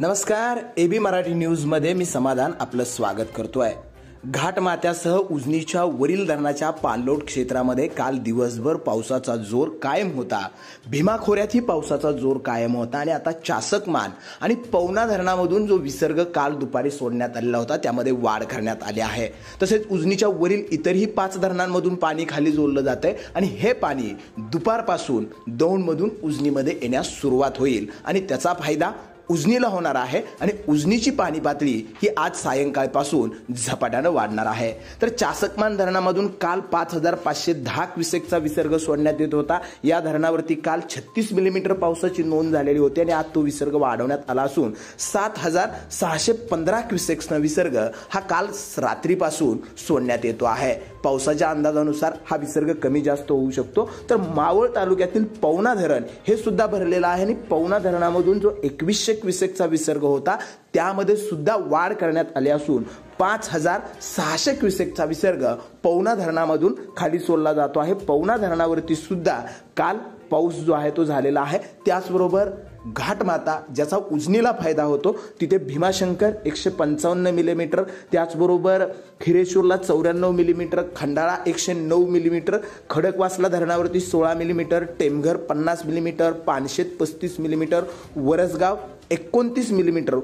नमस्कार एबी मराठी न्यूजमध्ये मी समाधान आपलं स्वागत करतोय. घाटमात्यासह उजनीच्या वरील धरणाच्या पाणलोट क्षेत्रामध्ये काल दिवसभर पावसाचा जोर कायम होता. भीमा खोऱ्यातही पावसाचा जोर कायम होता आणि आता चासकमान आणि पवना धरणामधून जो विसर्ग काल दुपारी सोडण्यात आलेला होता त्यामध्ये वाढ करण्यात आली आहे. तसेच उजनीच्या वरील इतरही पाच धरणांमधून पाणी खाली जोडलं जात आहे आणि हे पाणी दुपारपासून दौंडमधून उजनीमध्ये येण्यास सुरुवात होईल. आणि त्याचा फायदा उजनीला होणार आहे आणि उजनीची पाणी पातळी ही आज सायंकाळपासून झपाट्यानं वाढणार आहे. तर चासकमान धरणामधून काल पाच हजार पाचशे दहा क्युसेकचा विसर्ग सोडण्यात येत होता. या धरणावरती काल छत्तीस मिलीमीटर पावसाची नोंद झालेली होती आणि आज तो विसर्ग वाढवण्यात आला असून सात हजार सहाशे पंधरा क्युसेक्सनं विसर्ग हा काल रात्रीपासून सोडण्यात येतो आहे. पावसाच्या अंदाजानुसार हा विसर्ग कमी जास्त होऊ शकतो. तर मावळ तालुक्यातील पवना धरण हे सुद्धा भरलेलं आहे आणि पवना धरणामधून जो एकवीसशे क्विसेकचा विसर्ग होता. त्यामध्ये सुद्धा वाढ करण्यात आली असून पाच हजार सहाशे क्युसेकचा विसर्ग पवना धरणामधून खाली सोडला जातो आहे. पवना धरणावरती सुद्धा काल पाऊस जो आहे तो झालेला आहे. त्याचबरोबर घाटमाता ज्याचा उजनीला फायदा होतो तिथे भीमाशंकर एकशे पंचावन्न मिलीमीटर त्याचबरोबर हिरेश्वरला चौऱ्याण्णव मिलीमीटर खंडाळा एकशे नऊ मिलीमीटर खडकवासला धरणावरती सोळा मिलीमीटर टेमघर पन्नास मिलीमीटर पानशेत पस्तीस मिलीमीटर वरसगाव एकोणतीस मिलीमीटर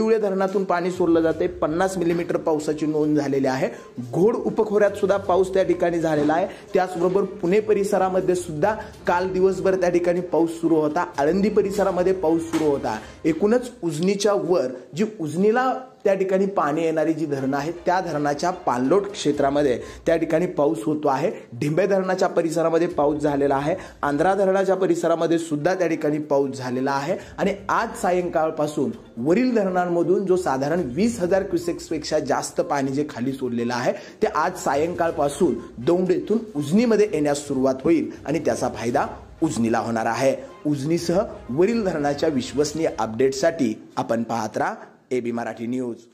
घोडिवळे धरणातून पाणी सोडलं जाते. पन्नास मिलीमीटर पावसाची नोंद झालेली आहे. घोड उपखोऱ्यात सुद्धा पाऊस त्या ठिकाणी झालेला आहे. त्याचबरोबर पुणे परिसरामध्ये सुद्धा काल दिवसभर त्या ठिकाणी पाऊस सुरू होता. आळंदी परिसरामध्ये पाऊस सुरू होता. एकूणच उजनीच्या वर जी उजनीला त्या ठिकाणी पाणी येणारी जी धरणं आहेत त्या धरणाच्या पाणलोट क्षेत्रामध्ये त्या ठिकाणी पाऊस होतो आहे. ढिंबे धरणाच्या परिसरामध्ये पाऊस झालेला आहे. आंध्रा धरणाच्या परिसरामध्ये सुद्धा त्या ठिकाणी पाऊस झालेला आहे. आणि आज सायंकाळपासून वरील धरणांमधून जो साधारण वीस हजार क्युसेक्सपेक्षा जास्त पाणी जे खाली सोडलेलं आहे ते आज सायंकाळपासून दौंडेतून उजनीमध्ये येण्यास सुरुवात होईल आणि त्याचा फायदा उजनीला होणार आहे. उजनीसह वरील धरणाच्या विश्वसनीय अपडेटसाठी आपण पाहत राहा. AB Marathi News.